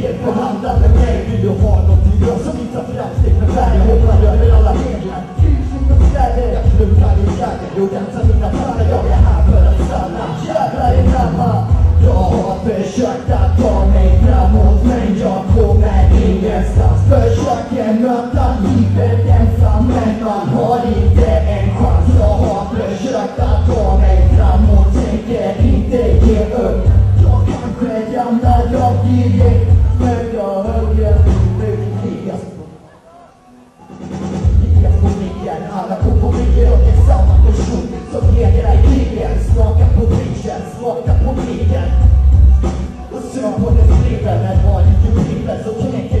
Fel behandlad men mig. vill du ha någonting? Jag som visar framsteg med färg? färdigheterna gör det alla regler tusen och fjärde, jag klutar i fjärden Jo, dansar mina färger, jag är här för att stanna Jävlar i närma, jag har försökt that boy, you. believe that, so connect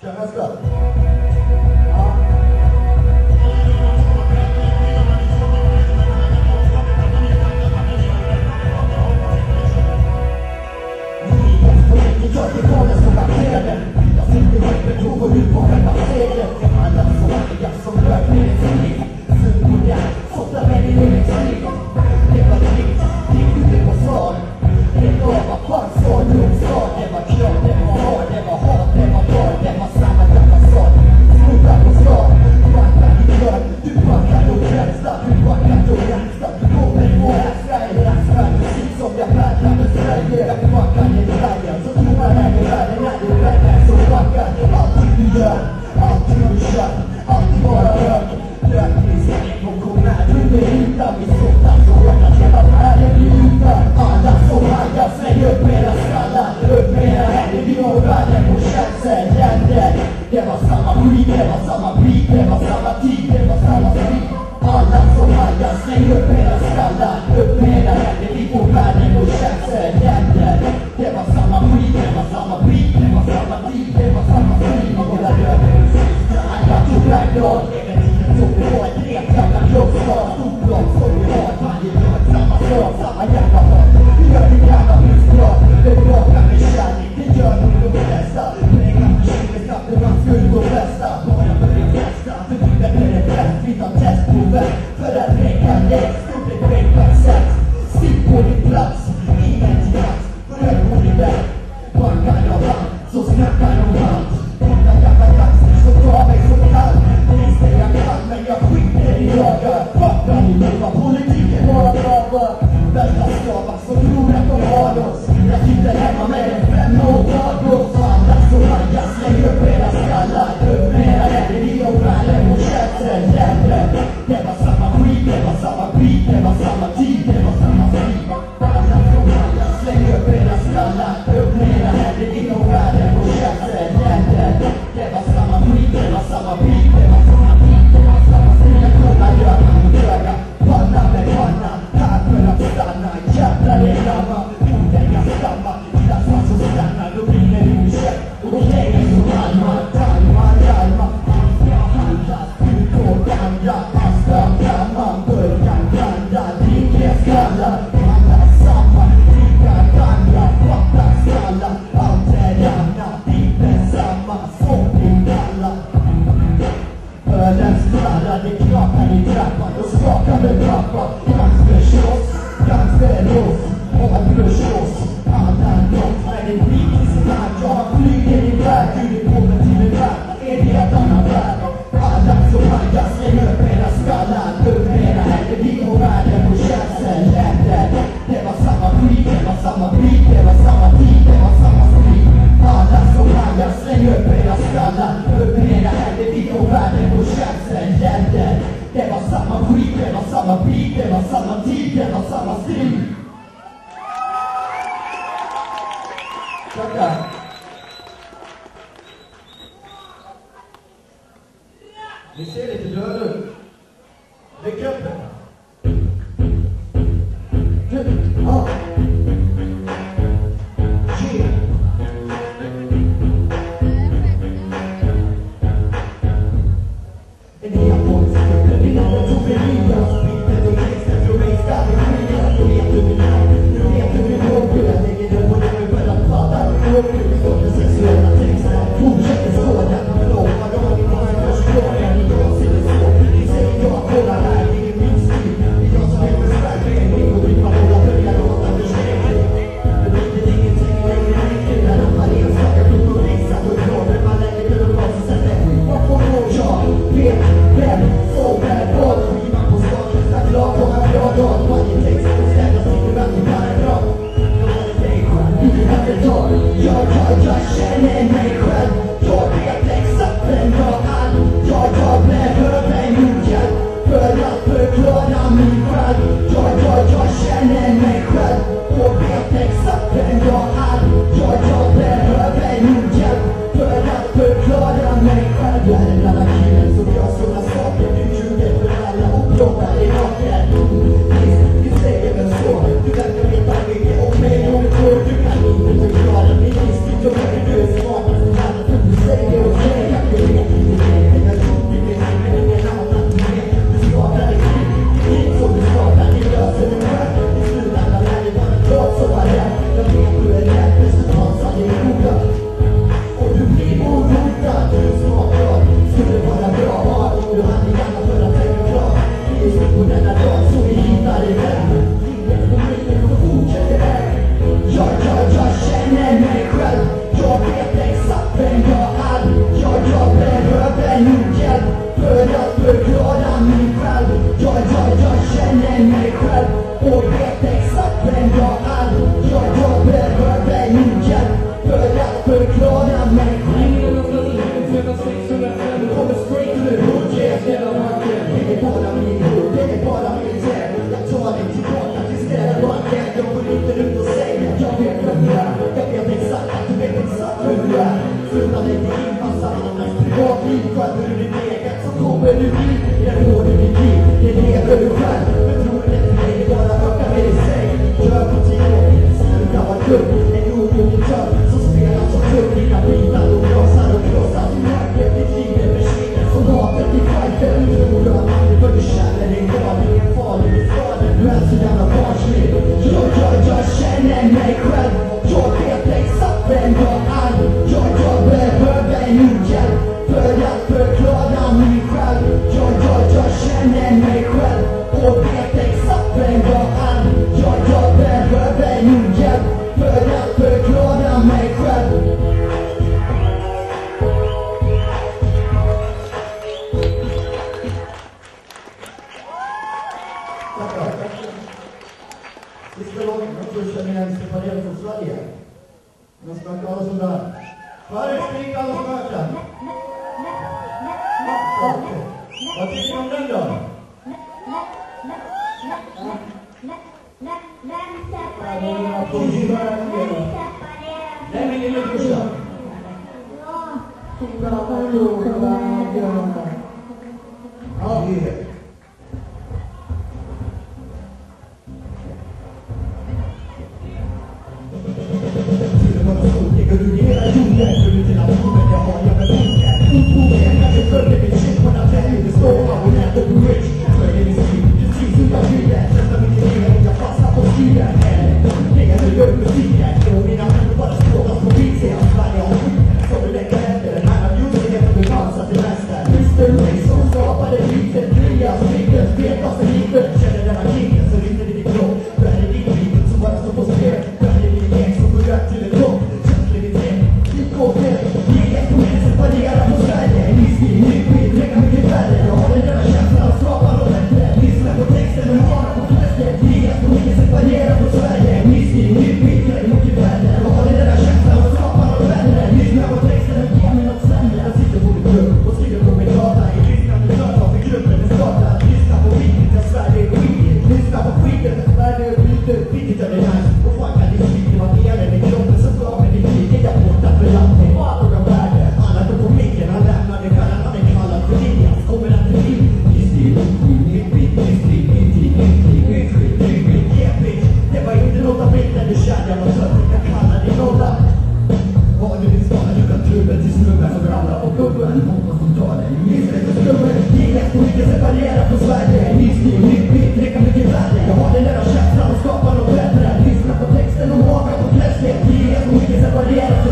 じゃあ、ラスト。better, say it better, sell out, good. Amen. värld Jag flyger iväg, Gud på mig till en värld En helt annan värld Pajas och pajas, släng upp era skallar Pumpera vi och världen på känsel. Det var samma skit, det var samma bit Det var samma tid, det var samma strid Pajas och pajas, släng upp era skallar Pumpera vi och världen på känsel. Det var samma skit, det var samma bit Det var samma tid, det var samma strid Tchau, tchau. don't let me out yet. and make Instrumental. La principale andiamo. Lei mi viene chiusa. No. Oh yeah. Che alegria, porque essa colheita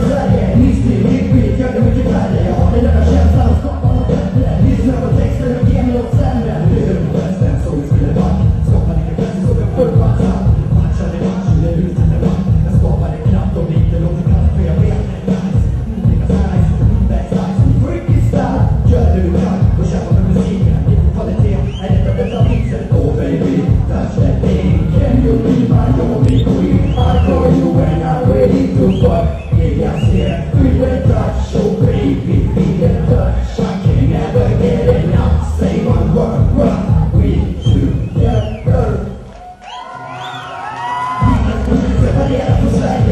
What's that?